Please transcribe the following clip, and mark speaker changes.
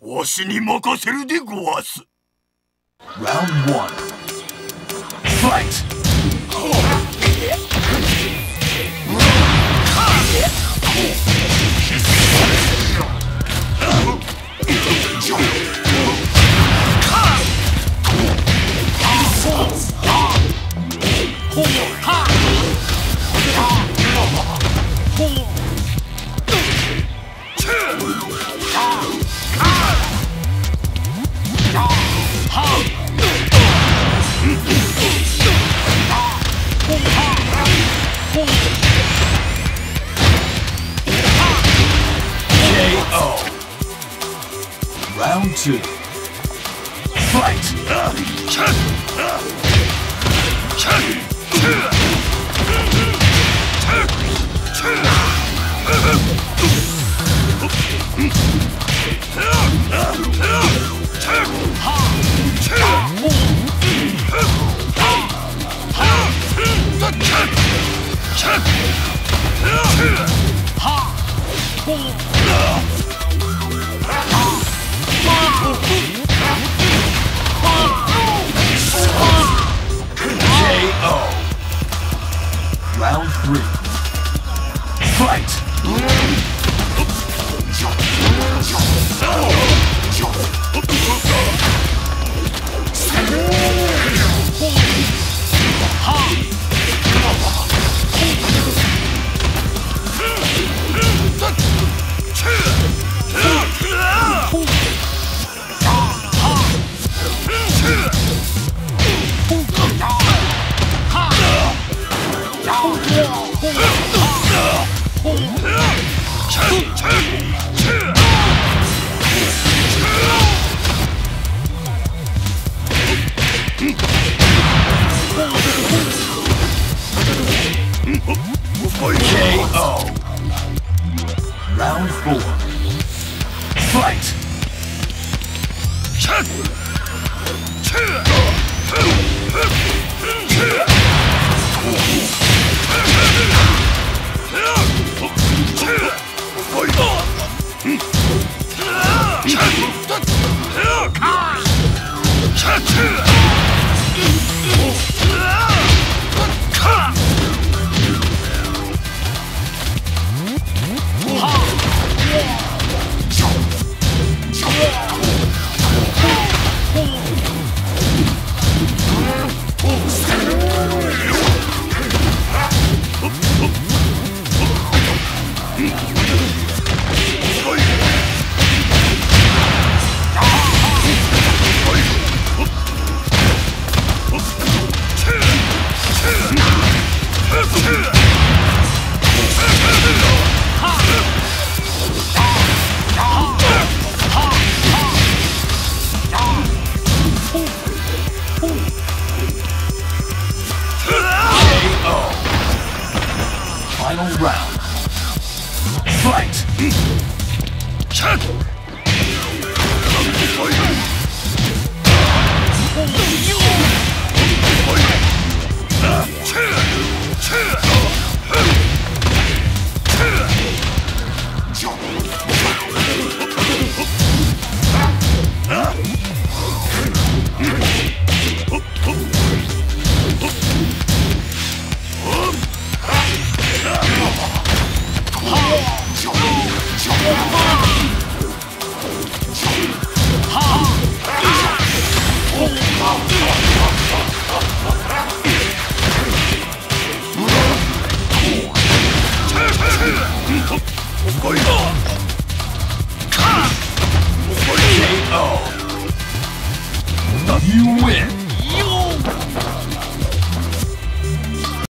Speaker 1: わしに任せるでごわす
Speaker 2: Round one. Fight! Round two. Fight! Round three. Fight! KO. Final round. Fight! You win.